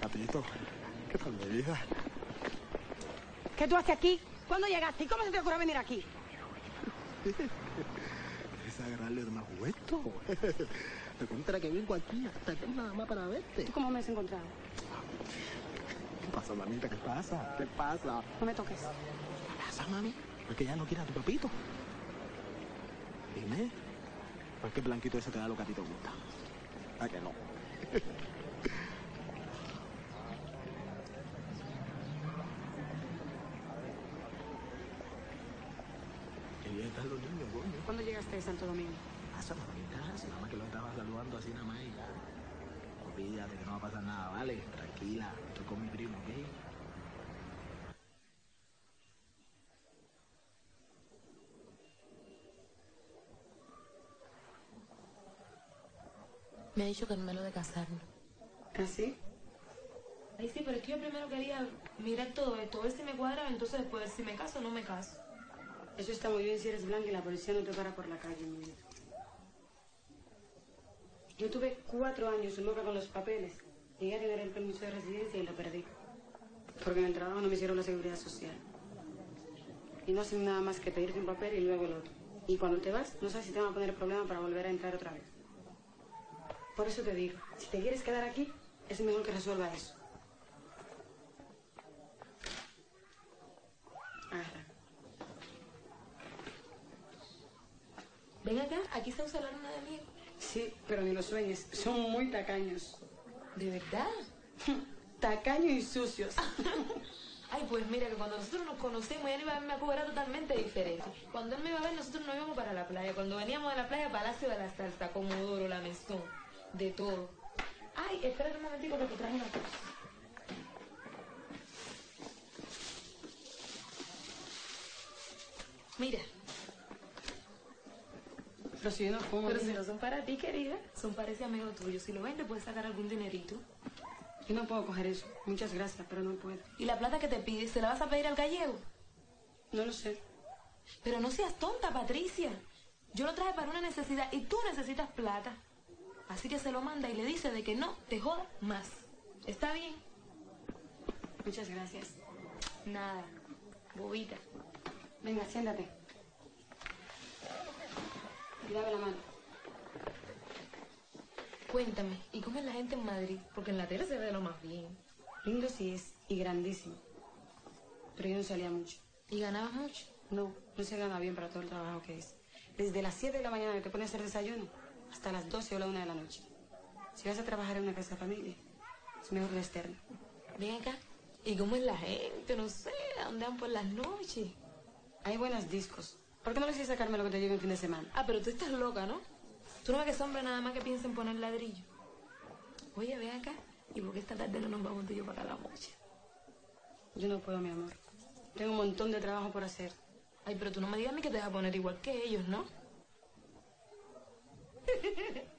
Catito. ¿Qué tal mi vida? ¿Qué tú haces aquí? ¿Cuándo llegaste? ¿Y cómo se te ocurrió venir aquí? ¿Quieres agarrarle de más vuelto? Me contará que vengo aquí hasta aquí nada más para verte. ¿Tú cómo me has encontrado? ¿Qué pasa, mamita? ¿Qué pasa? ¿Qué pasa? No me toques. ¿Qué pasa, mami? ¿Por qué ya no quieres a tu papito? Dime. ¿Por qué Blanquito ese te da lo que a ti te gusta? ¿A que no? están los niños, coño. ¿Cuándo llegaste de Santo Domingo? Pasa, mamita, si nada más que lo estaba saludando así nada más y ya. Olvídate que no va a pasar nada, ¿vale? Tranquila, estoy con mi primo, ¿ok? Me ha dicho que no me lo de casarme. ¿Ah, sí? Ay, sí, pero es que yo primero quería mirar todo esto, ver si me cuadra, entonces después si me caso o no me caso. Eso está muy bien si eres blanca y la policía no te para por la calle, mi vida. Yo tuve cuatro años en boca con los papeles. Llegué a tener el permiso de residencia y lo perdí. Porque en el trabajo no me hicieron la seguridad social. Y no hacen nada más que pedirte un papel y luego el otro. Y cuando te vas, no sabes si te van a poner problema para volver a entrar otra vez. Por eso te digo, si te quieres quedar aquí, es mejor que resuelva eso. Ven acá, aquí se usa la luna de miel. Sí, pero ni lo sueñes. Son muy tacaños. ¿De verdad? Tacaños y sucios. Ay, pues mira que cuando nosotros nos conocemos, él iba a verme a Cuba era totalmente diferente. Cuando él me iba a ver, nosotros nos íbamos para la playa. Cuando veníamos de la playa, Palacio de la Salsa, Comodoro, La Mesón, de todo. Ay, espérate un momentico que te traje una cosa. Mira, Pero si yo no fumo. pero si no son para ti, querida, son para ese amigo tuyo. Si lo vendes, puedes sacar algún dinerito. Yo no puedo coger eso. Muchas gracias, pero no puedo. ¿Y la plata que te pides, se la vas a pedir al gallego? No lo sé. Pero no seas tonta, Patricia. Yo lo traje para una necesidad y tú necesitas plata. Así que se lo manda y le dice de que no te joda más. ¿Está bien? Muchas gracias. Nada, bobita. Venga, siéntate. Y dame la mano. Cuéntame, ¿y cómo es la gente en Madrid? Porque en la tele se ve de lo más bien. Lindo sí es y grandísimo. Pero yo no salía mucho. ¿Y ganabas mucho? No, no se gana bien para todo el trabajo que es. Desde las 7 de la mañana que te pones a hacer desayuno hasta las 12 o la 1 de la noche. Si vas a trabajar en una casa de familia, es mejor la externa. Ven acá. ¿Y cómo es la gente? No sé, ¿a dónde van por las noches? Hay buenos discos. ¿Por qué no le quieres sacarme lo que te lleve en fin de semana? Ah, pero tú estás loca, ¿no? Tú no ves que ese hombre nada más que piensa en poner ladrillo. Oye, ven acá. ¿Y por qué esta tarde no nos vamos tú y yo para la mocha? Yo no puedo, mi amor. Tengo un montón de trabajo por hacer. Ay, pero tú no me digas a mí que te vas a poner igual que ellos, ¿no?